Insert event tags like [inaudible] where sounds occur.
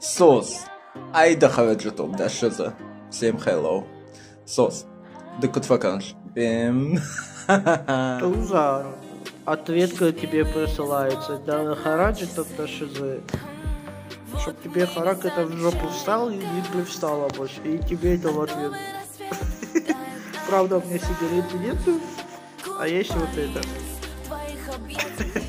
Сос. Айда хаведжутум, да что за? Всем hello. Сос. Декут ваканш. Бим. Эм. [laughs] Туза. Ответка тебе присылается. Да, Хараджи что шизы. Чтоб тебе Харак это в жопу встал и не привстала больше. И тебе это в ответ. [laughs] Правда, у меня сигареты нету, а есть вот это. [laughs]